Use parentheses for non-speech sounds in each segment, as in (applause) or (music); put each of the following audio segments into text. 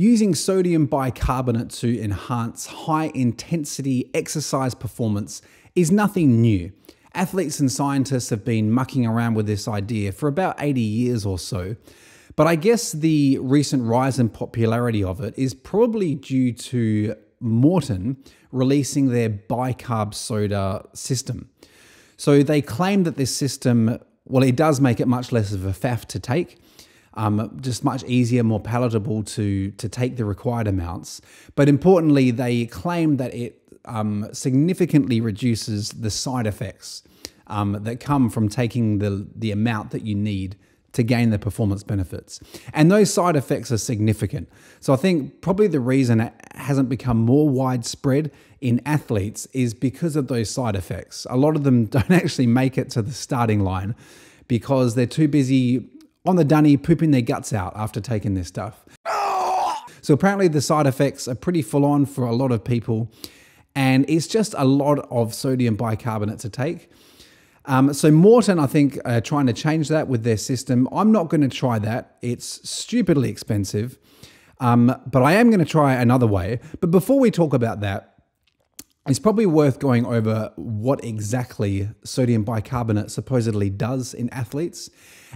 Using sodium bicarbonate to enhance high intensity exercise performance is nothing new. Athletes and scientists have been mucking around with this idea for about 80 years or so. But I guess the recent rise in popularity of it is probably due to Maurten releasing their bicarb soda system. So they claim that this system, well, it does make it much less of a faff to take um, just much easier, more palatable to, to take the required amounts. But importantly, they claim that it um, significantly reduces the side effects um, that come from taking the, the amount that you need to gain the performance benefits. And those side effects are significant. So I think probably the reason it hasn't become more widespread in athletes is because of those side effects. A lot of them (laughs) don't actually make it to the starting line because they're too busy on the dunny pooping their guts out after taking this stuff. So apparently the side effects are pretty full on for a lot of people and it's just a lot of sodium bicarbonate to take. Um, so Maurten, I think, are trying to change that with their system. I'm not going to try that. It's stupidly expensive. Um, but I am going to try another way. But before we talk about that, it's probably worth going over what exactly sodium bicarbonate supposedly does in athletes.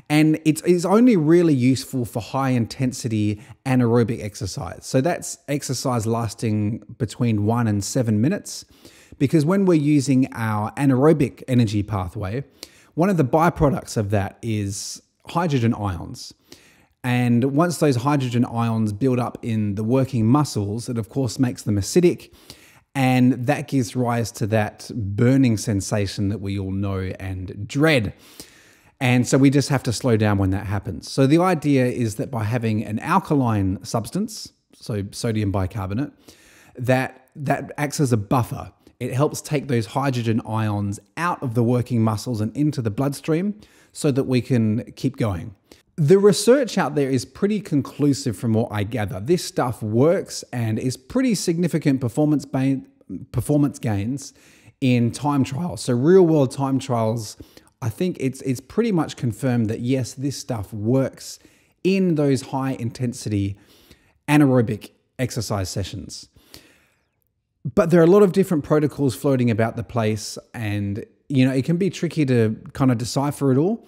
And it's, it's only really useful for high intensity anaerobic exercise. So that's exercise lasting between one and seven minutes. Because when we're using our anaerobic energy pathway, one of the byproducts of that is hydrogen ions. And once those hydrogen ions build up in the working muscles, it of course makes them acidic and that gives rise to that burning sensation that we all know and dread. And so we just have to slow down when that happens. So the idea is that by having an alkaline substance, so sodium bicarbonate, that that acts as a buffer. It helps take those hydrogen ions out of the working muscles and into the bloodstream so that we can keep going. The research out there is pretty conclusive from what I gather. This stuff works and is pretty significant performance, performance gains in time trials. So real world time trials, I think it's it's pretty much confirmed that yes, this stuff works in those high intensity anaerobic exercise sessions. But there are a lot of different protocols floating about the place and you know, it can be tricky to kind of decipher it all.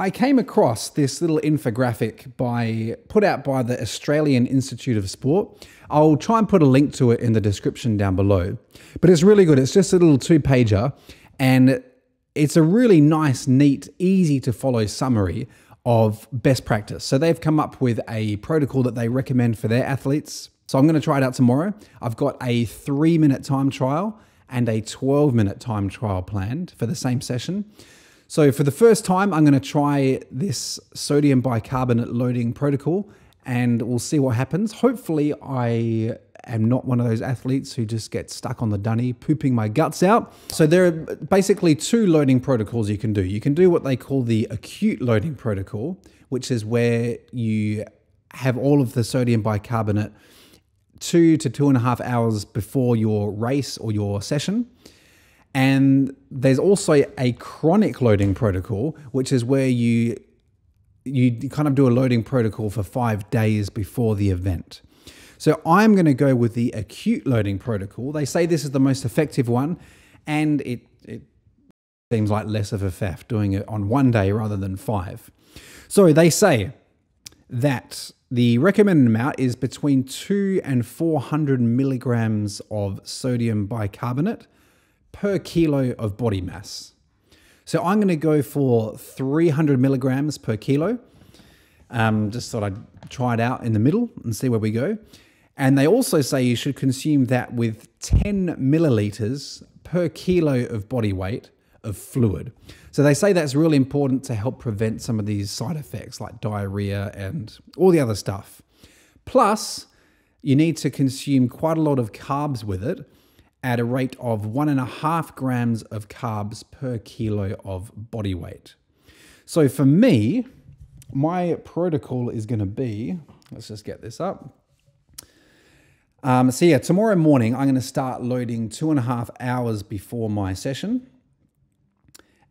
I came across this little infographic by put out by the Australian Institute of Sport. I'll try and put a link to it in the description down below. But it's really good. It's just a little two-pager and it's a really nice, neat, easy to follow summary of best practice. So they've come up with a protocol that they recommend for their athletes. So I'm going to try it out tomorrow. I've got a 3-minute time trial and a 12-minute time trial planned for the same session. So for the first time, I'm going to try this sodium bicarbonate loading protocol and we'll see what happens. Hopefully I am not one of those athletes who just gets stuck on the dunny pooping my guts out. So there are basically two loading protocols you can do. You can do what they call the acute loading protocol, which is where you have all of the sodium bicarbonate two to two and a half hours before your race or your session. And there's also a chronic loading protocol, which is where you you kind of do a loading protocol for five days before the event. So I'm going to go with the acute loading protocol. They say this is the most effective one, and it, it seems like less of a faff doing it on one day rather than five. So they say that the recommended amount is between two and 400 milligrams of sodium bicarbonate per kilo of body mass. So I'm going to go for 300 milligrams per kilo. Um, just thought I'd try it out in the middle and see where we go. And they also say you should consume that with 10 milliliters per kilo of body weight of fluid. So they say that's really important to help prevent some of these side effects like diarrhea and all the other stuff. Plus, you need to consume quite a lot of carbs with it at a rate of one and a half grams of carbs per kilo of body weight. So for me, my protocol is going to be, let's just get this up. Um, so yeah, tomorrow morning, I'm going to start loading two and a half hours before my session.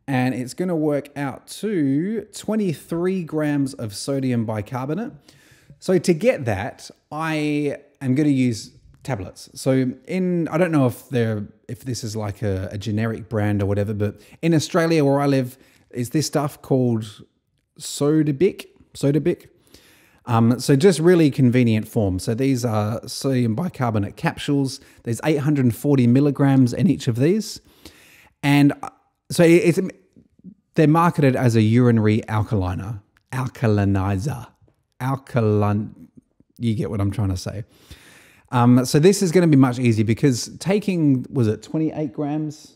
And it's going to work out to 23 grams of sodium bicarbonate, So to get that, I am going to use tablets. So in I don't know if they're if this is like a, a generic brand or whatever, but in Australia where I live, is this stuff called Sodibic? Sodibic. Um, so just really convenient form. So these are sodium bicarbonate capsules. There's 840 milligrams in each of these, and uh, so it's they're marketed as a urinary alkaliner, alkalinizer, alkaline. You get what I'm trying to say. Um, so this is going to be much easier because taking was it 28 grams,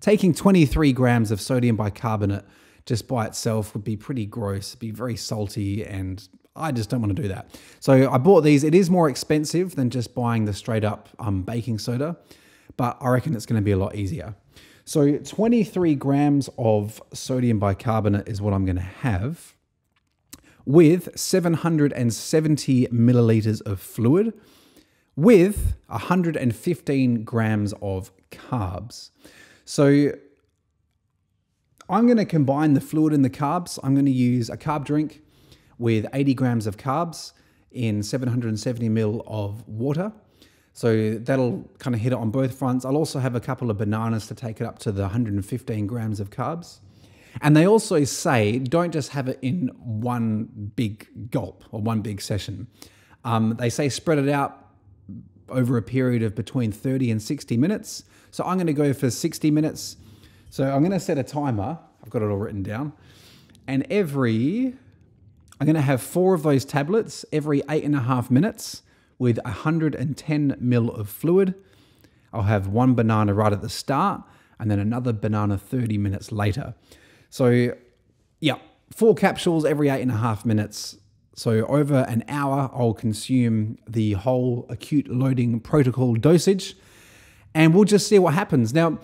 taking 23 grams of sodium bicarbonate just by itself would be pretty gross, be very salty, and I just don't want to do that. So I bought these. It is more expensive than just buying the straight up um, baking soda, but I reckon it's going to be a lot easier. So 23 grams of sodium bicarbonate is what I'm going to have with 770 milliliters of fluid with 115 grams of carbs. So I'm going to combine the fluid and the carbs. I'm going to use a carb drink with 80 grams of carbs in 770 ml of water. So that'll kind of hit it on both fronts. I'll also have a couple of bananas to take it up to the 115 grams of carbs. And they also say don't just have it in one big gulp or one big session. Um, they say spread it out over a period of between 30 and 60 minutes. So I'm going to go for 60 minutes so I'm going to set a timer. I've got it all written down. And every, I'm going to have four of those tablets every eight and a half minutes with 110 mil of fluid. I'll have one banana right at the start and then another banana 30 minutes later. So, yeah, four capsules every eight and a half minutes. So, over an hour, I'll consume the whole acute loading protocol dosage and we'll just see what happens. Now,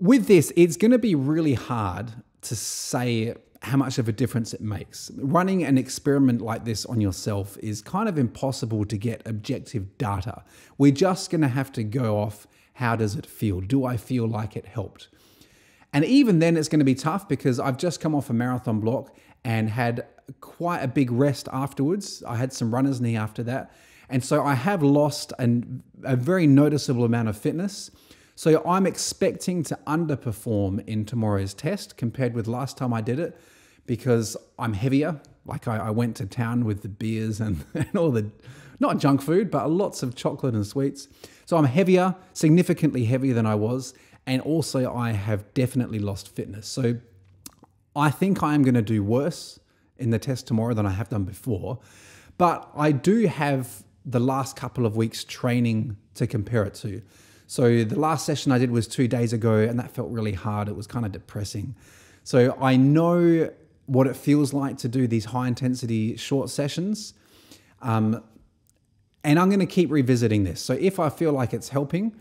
with this, it's going to be really hard to say how much of a difference it makes. Running an experiment like this on yourself is kind of impossible to get objective data. We're just going to have to go off how does it feel? Do I feel like it helped? And even then, it's going to be tough because I've just come off a marathon block and had quite a big rest afterwards. I had some runner's knee after that. And so I have lost an, a very noticeable amount of fitness. So I'm expecting to underperform in tomorrow's test compared with last time I did it because I'm heavier. Like I, I went to town with the beers and, (laughs) and all the, not junk food, but lots of chocolate and sweets. So I'm heavier, significantly heavier than I was. And also, I have definitely lost fitness. So I think I am going to do worse in the test tomorrow than I have done before. But I do have the last couple of weeks training to compare it to. So the last session I did was two days ago, and that felt really hard. It was kind of depressing. So I know what it feels like to do these high intensity short sessions. Um, and I'm going to keep revisiting this. So if I feel like it's helping,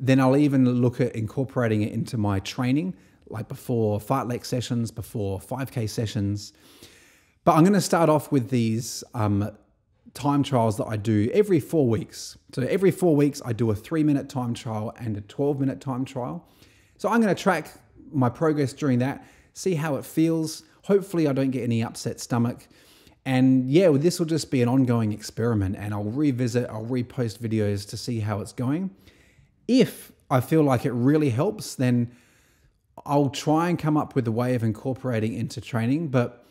then I'll even look at incorporating it into my training, like before fartlek sessions, before 5K sessions. But I'm going to start off with these um, time trials that I do every four weeks. So every four weeks, I do a three minute time trial and a 12 minute time trial. So I'm going to track my progress during that, see how it feels. Hopefully, I don't get any upset stomach. And yeah, this will just be an ongoing experiment, and I'll revisit, I'll repost videos to see how it's going. If I feel like it really helps, then I'll try and come up with a way of incorporating into training. But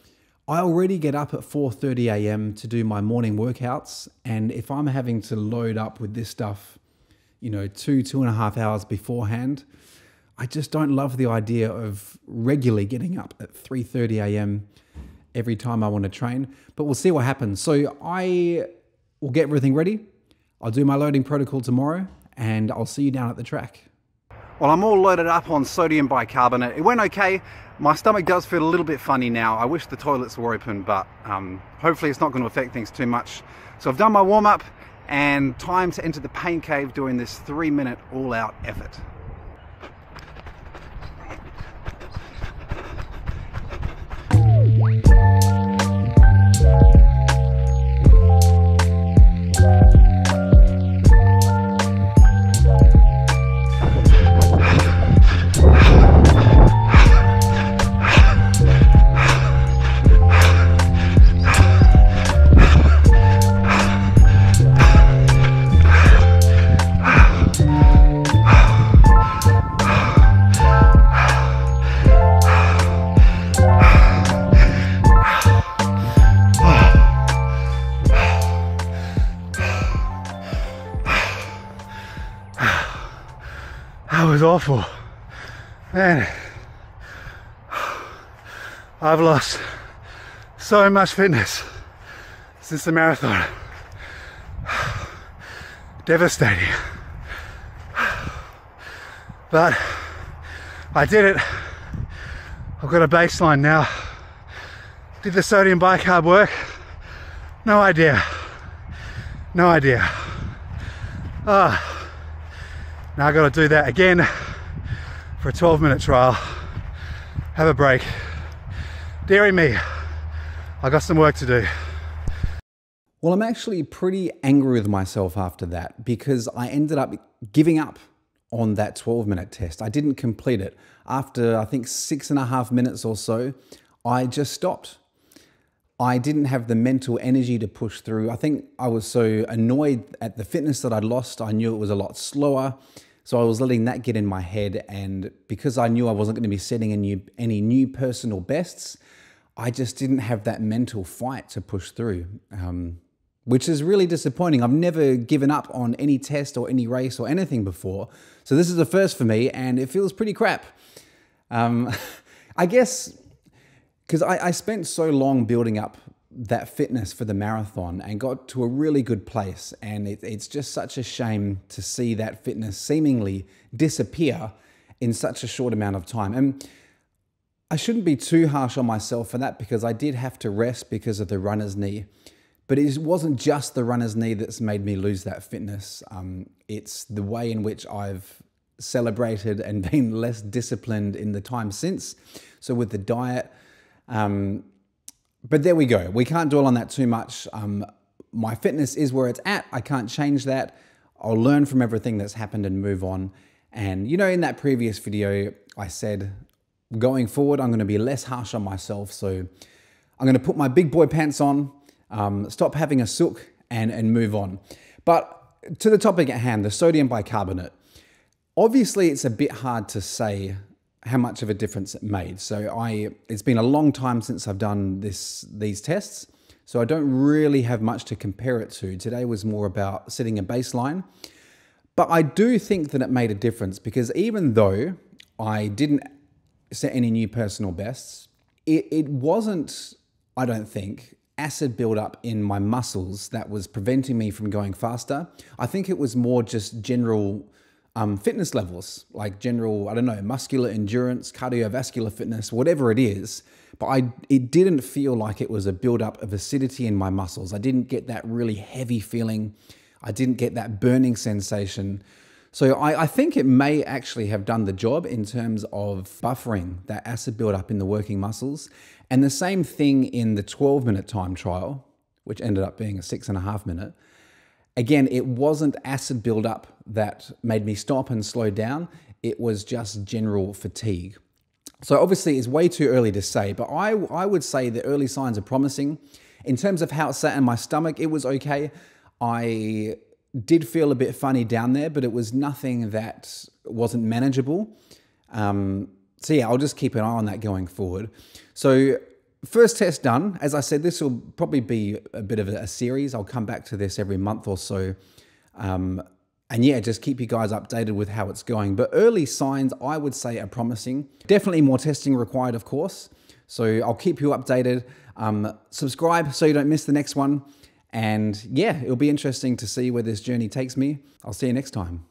I already get up at 4:30 a.m. to do my morning workouts, and if I'm having to load up with this stuff, you know, two two and a half hours beforehand, I just don't love the idea of regularly getting up at 3:30 a.m. every time I want to train. But we'll see what happens. So I will get everything ready. I'll do my loading protocol tomorrow, and I'll see you down at the track. Well, I'm all loaded up on sodium bicarbonate. It went okay. My stomach does feel a little bit funny now. I wish the toilets were open, but um, hopefully it's not going to affect things too much. So I've done my warm up and time to enter the pain cave doing this three minute all out effort. Was awful. Man, I've lost so much fitness since the marathon. Devastating. But I did it. I've got a baseline now. Did the sodium bicarb work? No idea. No idea. Ah, now I got to do that again for a 12 minute trial. Have a break. Dairy me. I got some work to do. Well, I'm actually pretty angry with myself after that because I ended up giving up on that 12 minute test. I didn't complete it. After I think six and a half minutes or so, I just stopped. I didn't have the mental energy to push through. I think I was so annoyed at the fitness that I'd lost. I knew it was a lot slower. So I was letting that get in my head. And because I knew I wasn't going to be setting any, any new personal bests, I just didn't have that mental fight to push through. Um, which is really disappointing. I've never given up on any test or any race or anything before. So this is the first for me, and it feels pretty crap. Um, (laughs) I guess because I, I spent so long building up that fitness for the marathon and got to a really good place. And it, it's just such a shame to see that fitness seemingly disappear in such a short amount of time. And I shouldn't be too harsh on myself for that because I did have to rest because of the runner's knee. But it wasn't just the runner's knee that's made me lose that fitness. Um, it's the way in which I've celebrated and (laughs) been less disciplined in the time since. So with the diet, um, but there we go. We can't dwell on that too much. Um, my fitness is where it's at. I can't change that. I'll learn from everything that's happened and move on. And you know, in that previous video, I said going forward, I'm going to be less harsh on myself. So I'm going to put my big boy pants on um, stop having a sook and, and move on. But to the topic at hand, the sodium bicarbonate. Obviously, it's a bit hard to say how much of a difference it made. So I, it's been a long time since I've done this these tests, so I don't really have much to compare it to. Today was more about setting a baseline, but I do think that it made a difference because even though I didn't set any new personal bests, it, it wasn't, I don't think, acid buildup in my muscles that was preventing me from going faster. I think it was more just general um, fitness levels, like general, I don't know, muscular endurance, cardiovascular fitness, whatever it is. But I, it didn't feel like it was a buildup of acidity in my muscles. I didn't get that really heavy feeling. I didn't get that burning sensation. So I, I, think it may actually have done the job in terms of buffering that acid buildup in the working muscles. And the same thing in the 12 minute time trial, which ended up being a six and a half minute. Again, it wasn't acid buildup that made me stop and slow down. It was just general fatigue. So obviously it's way too early to say, but I, I would say the early signs are promising. In terms of how it sat in my stomach, it was okay. I did feel a bit funny down there, but it was nothing that wasn't manageable. Um, so yeah, I'll just keep an eye on that going forward. So first test done. As I said, this will probably be a bit of a series. I'll come back to this every month or so. Um, and yeah, just keep you guys updated with how it's going. But early signs, I would say, are promising. Definitely more testing required, of course. So I'll keep you updated. Um, subscribe so you don't miss the next one. And yeah, it'll be interesting to see where this journey takes me. I'll see you next time.